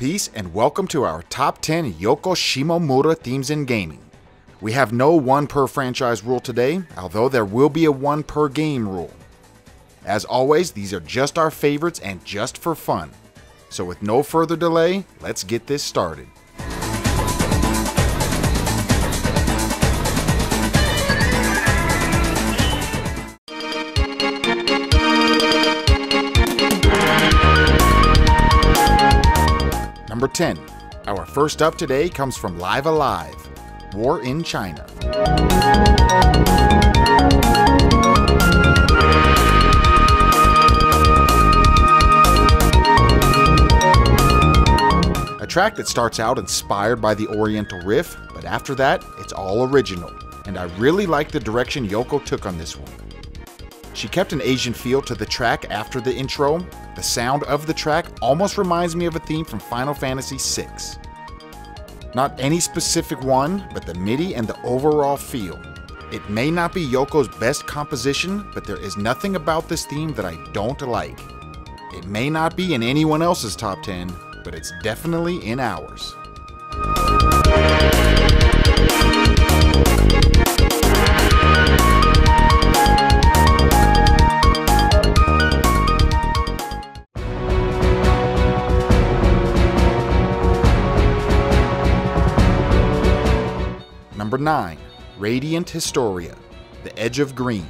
Peace and welcome to our top 10 Yoko Shimomura themes in gaming. We have no one per franchise rule today, although there will be a one per game rule. As always, these are just our favorites and just for fun. So with no further delay, let's get this started. 10. Our first up today comes from Live A Live War in China. A track that starts out inspired by the Oriental riff, but after that, it's all original, and I really like the direction Yoko took on this one. She kept an Asian feel to the track after the intro. The sound of the track almost reminds me of a theme from Final Fantasy VI. Not any specific one, but the MIDI and the overall feel. It may not be Yoko's best composition, but there is nothing about this theme that I don't like. It may not be in anyone else's top 10, but it's definitely in ours. 9. Radiant Historia The Edge of Green.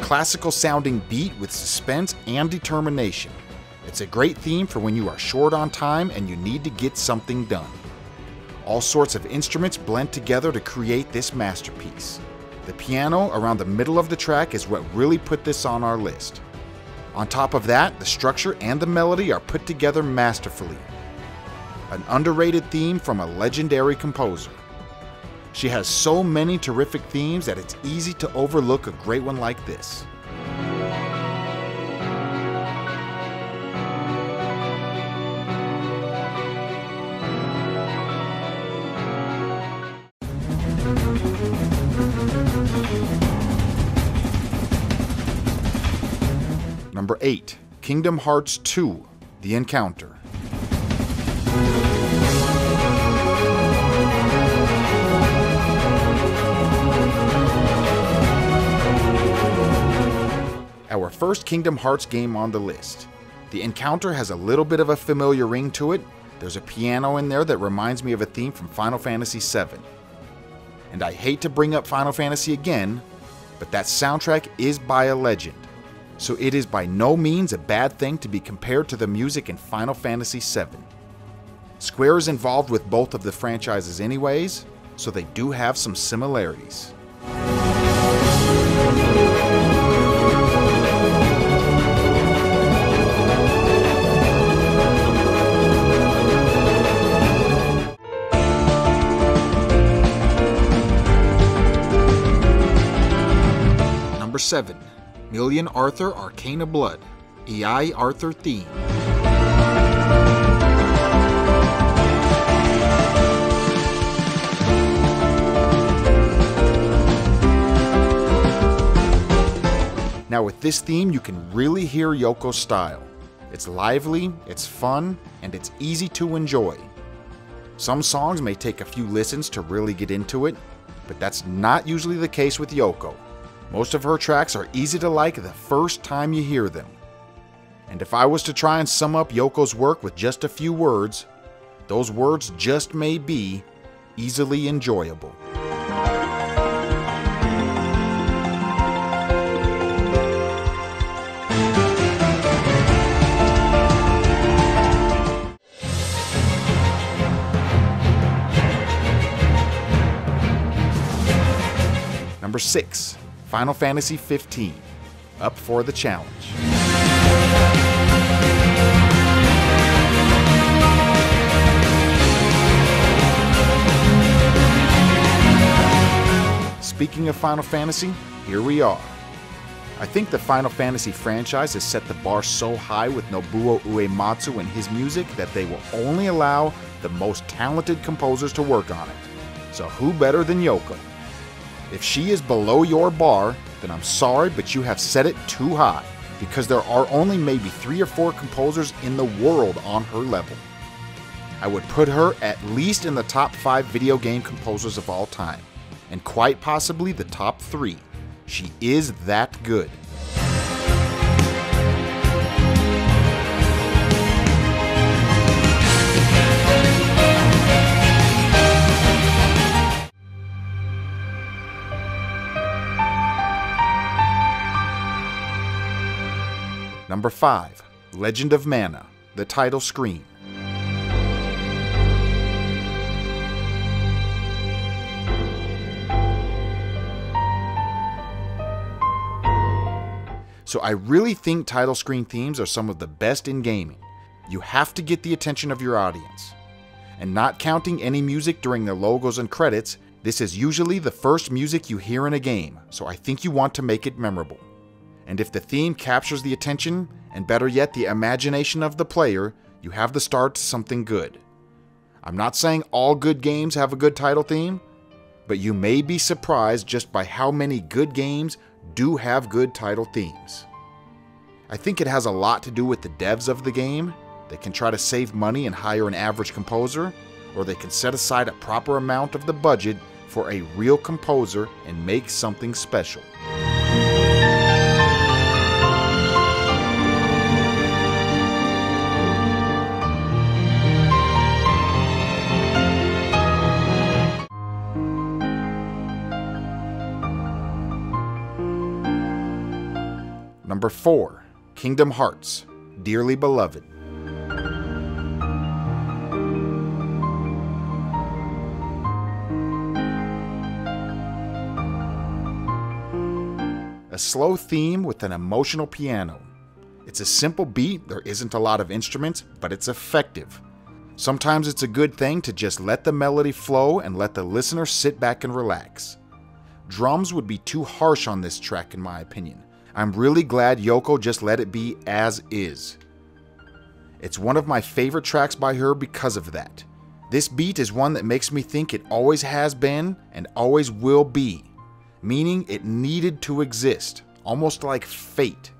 Classical sounding beat with suspense and determination. It's a great theme for when you are short on time and you need to get something done. All sorts of instruments blend together to create this masterpiece. The piano around the middle of the track is what really put this on our list. On top of that, the structure and the melody are put together masterfully. An underrated theme from a legendary composer. She has so many terrific themes that it's easy to overlook a great one like this. Number 8. Kingdom Hearts 2 The Encounter. Our first Kingdom Hearts game on the list. The Encounter has a little bit of a familiar ring to it. There's a piano in there that reminds me of a theme from Final Fantasy VII. And I hate to bring up Final Fantasy again, but that soundtrack is by a legend so it is by no means a bad thing to be compared to the music in Final Fantasy VII. Square is involved with both of the franchises anyways, so they do have some similarities. Number 7. Million Arthur Arcana Blood, Iai Arthur theme. Now, with this theme, you can really hear Yoko's style. It's lively, it's fun, and it's easy to enjoy. Some songs may take a few listens to really get into it, but that's not usually the case with Yoko. Most of her tracks are easy to like the first time you hear them. And if I was to try and sum up Yoko's work with just a few words, those words just may be easily enjoyable. Number 6. Final Fantasy 15. Up for the challenge. Speaking of Final Fantasy, here we are. I think the Final Fantasy franchise has set the bar so high with Nobuo Uematsu and his music that they will only allow the most talented composers to work on it. So who better than Yoko? If she is below your bar, then I'm sorry, but you have set it too high because there are only maybe three or four composers in the world on her level. I would put her at least in the top five video game composers of all time, and quite possibly the top three. She is that good. Number 5. Legend of Mana, the title screen. So I really think title screen themes are some of the best in gaming. You have to get the attention of your audience. And not counting any music during the logos and credits, this is usually the first music you hear in a game, so I think you want to make it memorable. And if the theme captures the attention, and better yet, the imagination of the player, you have the start to something good. I'm not saying all good games have a good title theme, but you may be surprised just by how many good games do have good title themes. I think it has a lot to do with the devs of the game. They can try to save money and hire an average composer, or they can set aside a proper amount of the budget for a real composer and make something special. Number 4. Kingdom Hearts Dearly Beloved. A slow theme with an emotional piano. It's a simple beat, there isn't a lot of instruments, but it's effective. Sometimes it's a good thing to just let the melody flow and let the listener sit back and relax. Drums would be too harsh on this track, in my opinion. I'm really glad Yoko just let it be as is. It's one of my favorite tracks by her because of that. This beat is one that makes me think it always has been and always will be, meaning it needed to exist, almost like fate.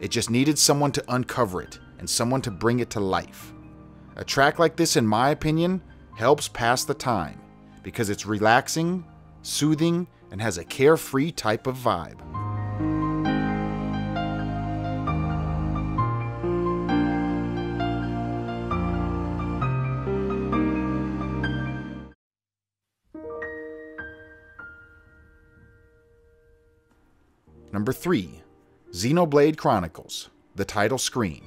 It just needed someone to uncover it and someone to bring it to life. A track like this, in my opinion, helps pass the time because it's relaxing, soothing, and has a carefree type of vibe. Number 3. Xenoblade Chronicles, the title screen.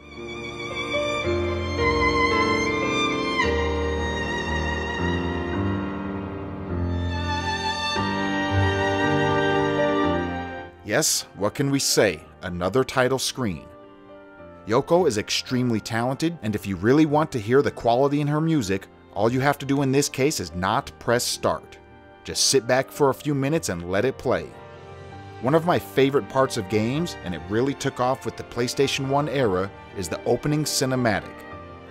Yes, what can we say? Another title screen. Yoko is extremely talented, and if you really want to hear the quality in her music, all you have to do in this case is not press start. Just sit back for a few minutes and let it play. One of my favorite parts of games, and it really took off with the PlayStation 1 era, is the opening cinematic.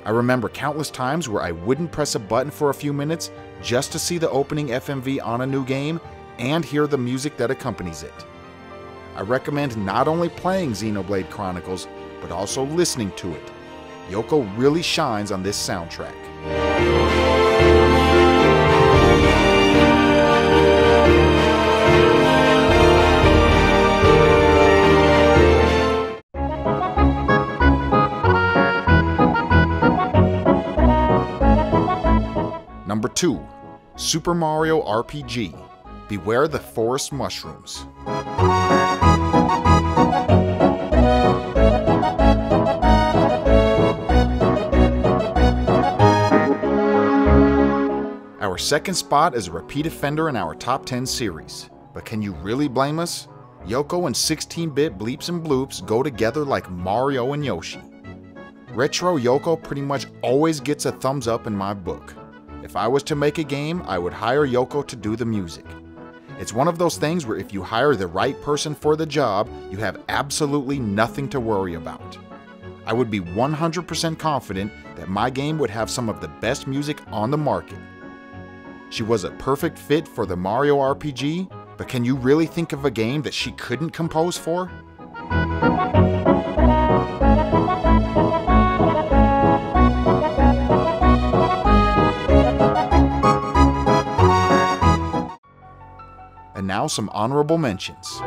I remember countless times where I wouldn't press a button for a few minutes just to see the opening FMV on a new game and hear the music that accompanies it. I recommend not only playing Xenoblade Chronicles, but also listening to it. Yoko really shines on this soundtrack. 2. Super Mario RPG Beware the Forest Mushrooms. Our second spot is a repeat offender in our top 10 series. But can you really blame us? Yoko and 16 bit bleeps and bloops go together like Mario and Yoshi. Retro Yoko pretty much always gets a thumbs up in my book. If I was to make a game, I would hire Yoko to do the music. It's one of those things where if you hire the right person for the job, you have absolutely nothing to worry about. I would be 100% confident that my game would have some of the best music on the market. She was a perfect fit for the Mario RPG, but can you really think of a game that she couldn't compose for? Some honorable mentions.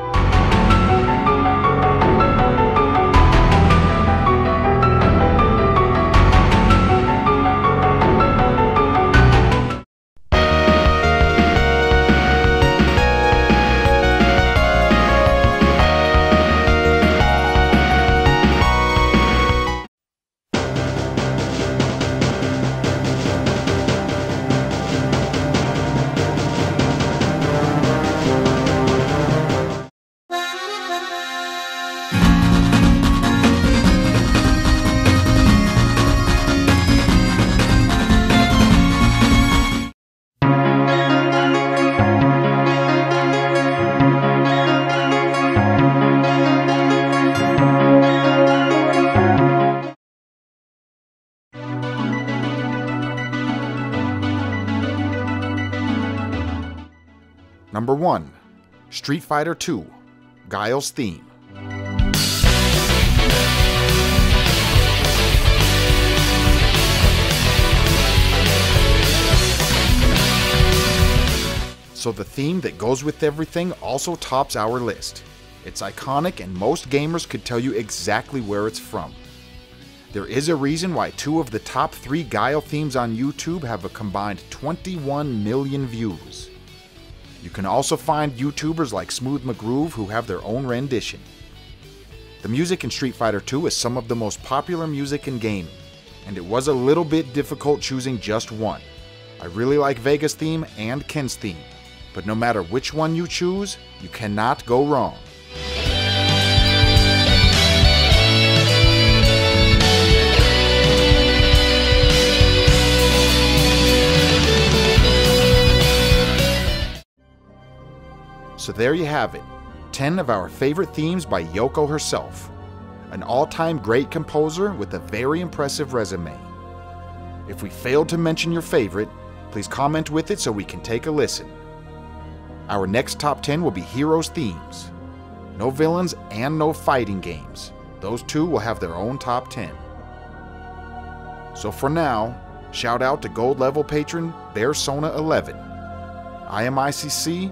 Street Fighter II Guile's Theme. So the theme that goes with everything also tops our list. It's iconic and most gamers could tell you exactly where it's from. There is a reason why two of the top three Guile themes on YouTube have a combined 21 million views. You can also find YouTubers like Smooth McGroove who have their own rendition. The music in Street Fighter II is some of the most popular music in gaming, and it was a little bit difficult choosing just one. I really like Vega's theme and Ken's theme, but no matter which one you choose, you cannot go wrong. So there you have it 10 of our favorite themes by Yoko herself. An all time great composer with a very impressive resume. If we failed to mention your favorite, please comment with it so we can take a listen. Our next top 10 will be Heroes themes. No villains and no fighting games. Those two will have their own top 10. So for now, shout out to gold level patron Bearsona11. I am ICC